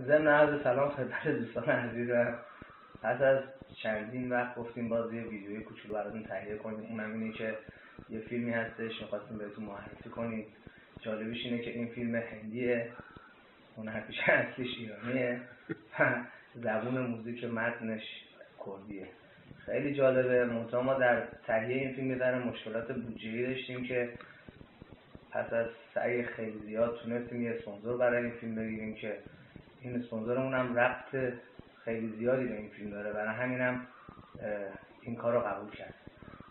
ضمن عرض سلام خدمت دوستان عزیز و پس از چندین وقت گفتیم باز یه ویدیوی کوچولو براتون تهیه کنیم. اونم اینه که یه فیلمی هستش می‌خواستیم بهتون معرفی کنیم. جالبیش اینه که این فیلم هندیه. اون هرپیش اصلیش ایرانیه. و زبون موزیک متنش کردیه. خیلی جالبه. منتها ما در تهیه این فیلم در مشکلات بودجه‌ای داشتیم که پس از سعی خیلی زیاد تونستیم یه اسپانسر برای این فیلم بگیریم که این اسپانسرمون هم ربط خیلی زیادی به این فیلم داره. برای همینم این کار رو قبول کرد.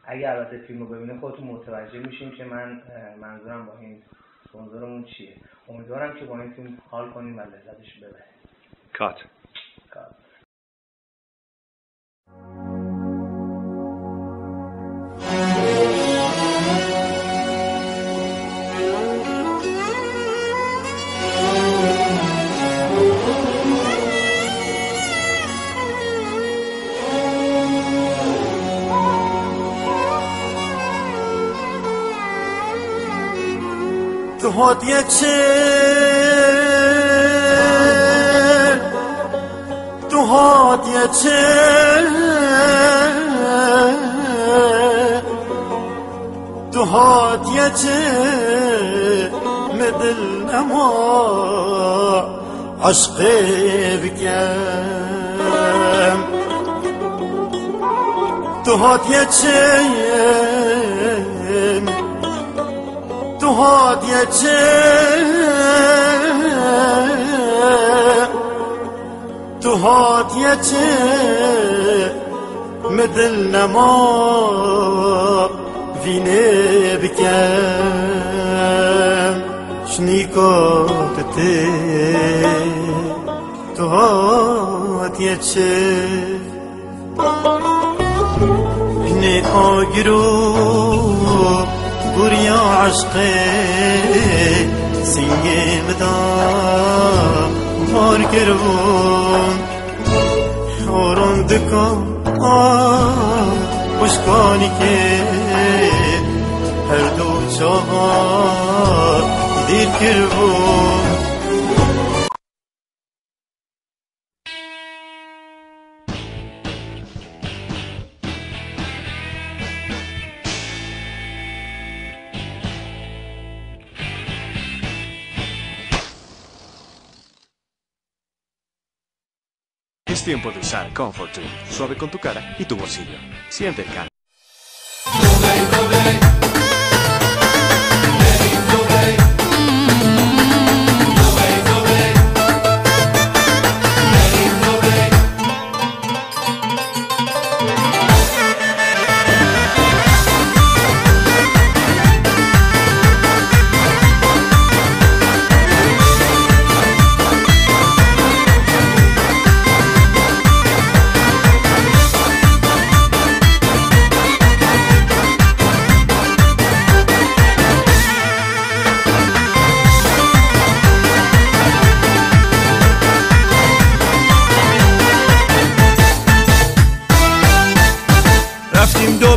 اگه البته فیلم رو ببینید خودتون متوجه میشین که من منظورم با این اسپانسرمون چیه. امیدوارم که با این فیلم حال کنیم و لذتش ببریم. کات. کات. تو هادیه چه تو هادیه چه تو هادیه چه مدل نما عشق بکم تو هادیه tu hodiyeci midil namo vine bikem shniko tete tu hodiyeci ne o giru بریا عشق سینگه مدا مار کرون شورون دکا خوشکانی که هر دو چهار دیر کرون Es tiempo de usar Comfort Tree. Suave con tu cara y tu bolsillo. Siente el cambio.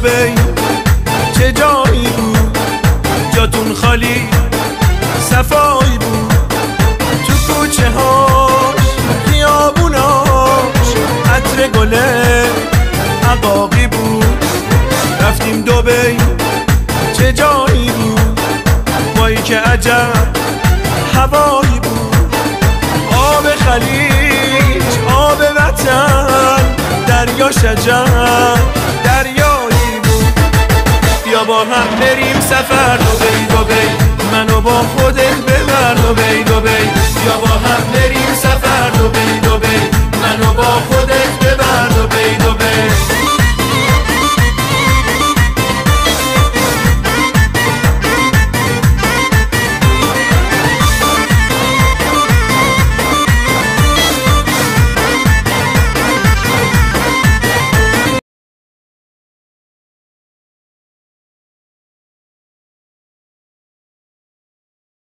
دوبی چه جایی بود؟ جاتون خالی صفایی بود. تو کوچه هاش خیابوناش عطر گله عقاقی بود. رفتیم دوبی چه جایی بود؟ وای که عجب هوایی بود. آب خلیج آب وطن دریا شجر. با هم بریم سفر. دو بی دو بی. منو با خودت ببر. دو بی دو بی. یا با هم بریم سفر. دو بی دو بی.